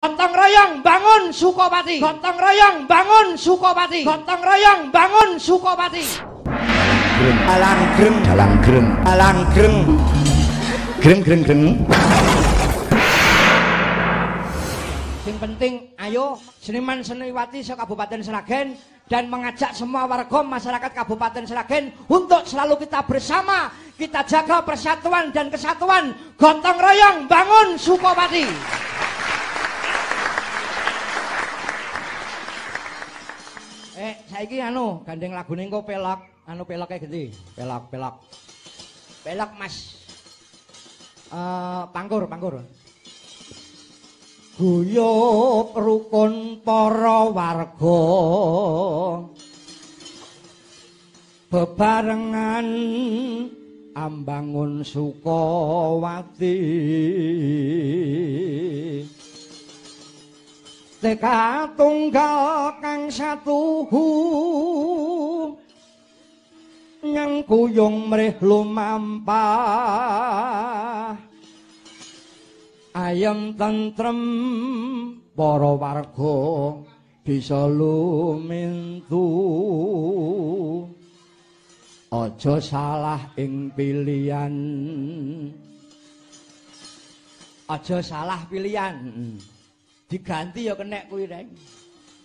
Gotong royong bangun Sukopati. Gotong royong bangun Sukopati. Gotong royong bangun Sukopati. Greng alang greng alang greng alang greng. Greng greng greng. Sing penting ayo seniman seniwati se Kabupaten Seragen dan mengajak semua warga masyarakat Kabupaten Seragen untuk selalu kita bersama kita jaga persatuan dan kesatuan gotong royong bangun Sukopati. Eh, saiki anu gandeng lagune engko pelak, anu pelake gede, pelak, pelak. Pelak Mas. Eh, pangkur, pangkur. Guyub rukun para warga. Bebarengan ambangun Sukawati. Teka tunggal kang satuhu Nyang kuyung mrih lumampah. Ayem tentrem para warga bisa lumintu. Aja salah ing pilihan. Aja salah pilihan diganti ya kenek kuwi reng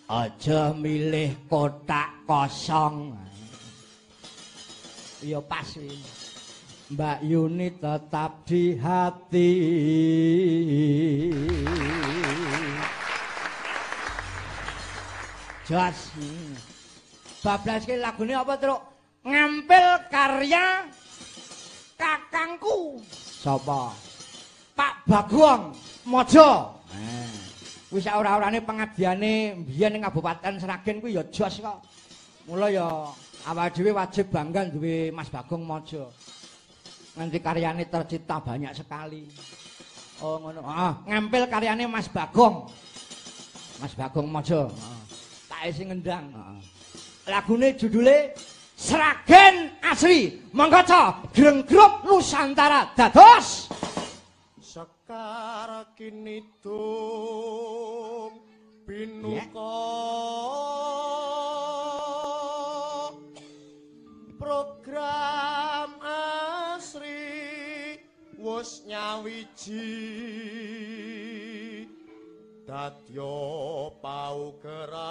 aja milih kotak kosong ya pas kuwi Mbak Yuni tetap di hati Jos Bablas ki lagune apa, Truk? Ngampil karya kakangku. Sapa? Pak Bagong Mojo. Nah. Sak ora-orane pengabdiane mbiyen ning Kabupaten Sragen kuwi ya jos kok. Mula ya awake dhewe wajib bangga duwe Mas Bagong Mojo. Nanti karyane tercipta banyak sekali. Oh ngono. Ah, ngampil karyane Mas Bagong. Mas Bagong Mojo. Ah. Tak isi ngendang. Ah. Lagune judule Sragen Asli. Monggo Greng Grup Nusantara dados Sekar kini tung binuka. Program asri wus nyawiji. Dadya paugeran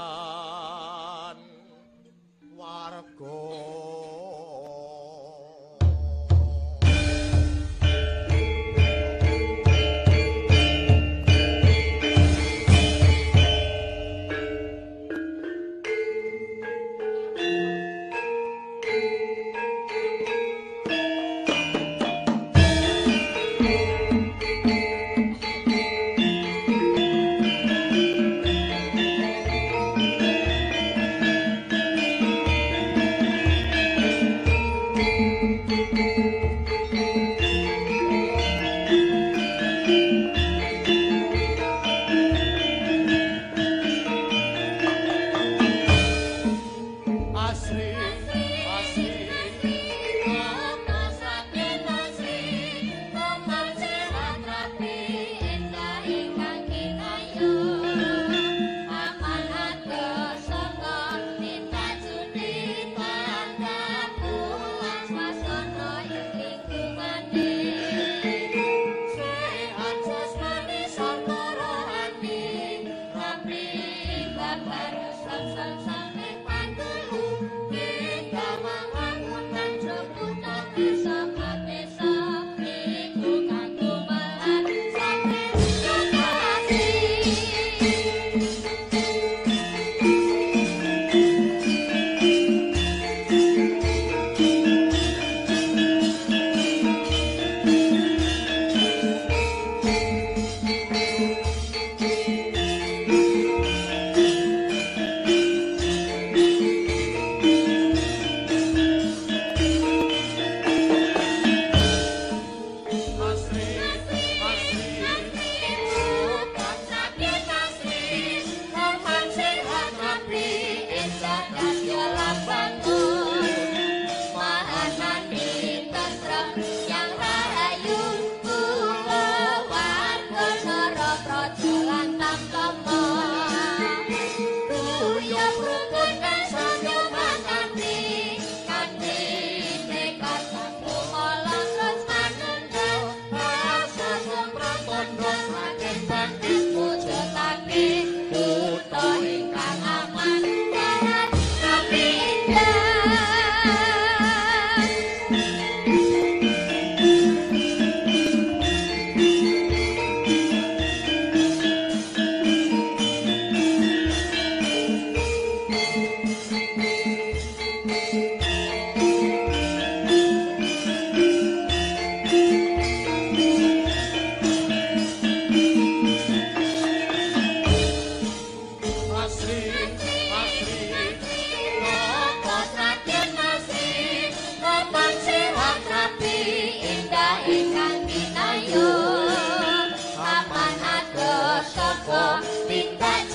Semprot jalan tanpa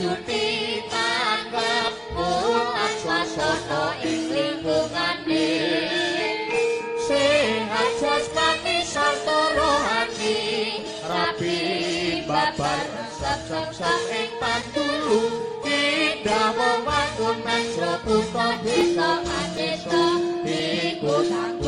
Yuti tanggap Buat suasana ing lingkungan ni Sehat suasani sarto rohani Rapi babar Sap-sap-sap ing pantulu Kita mau bangun Menjo puto bisa Ate Iku tanggap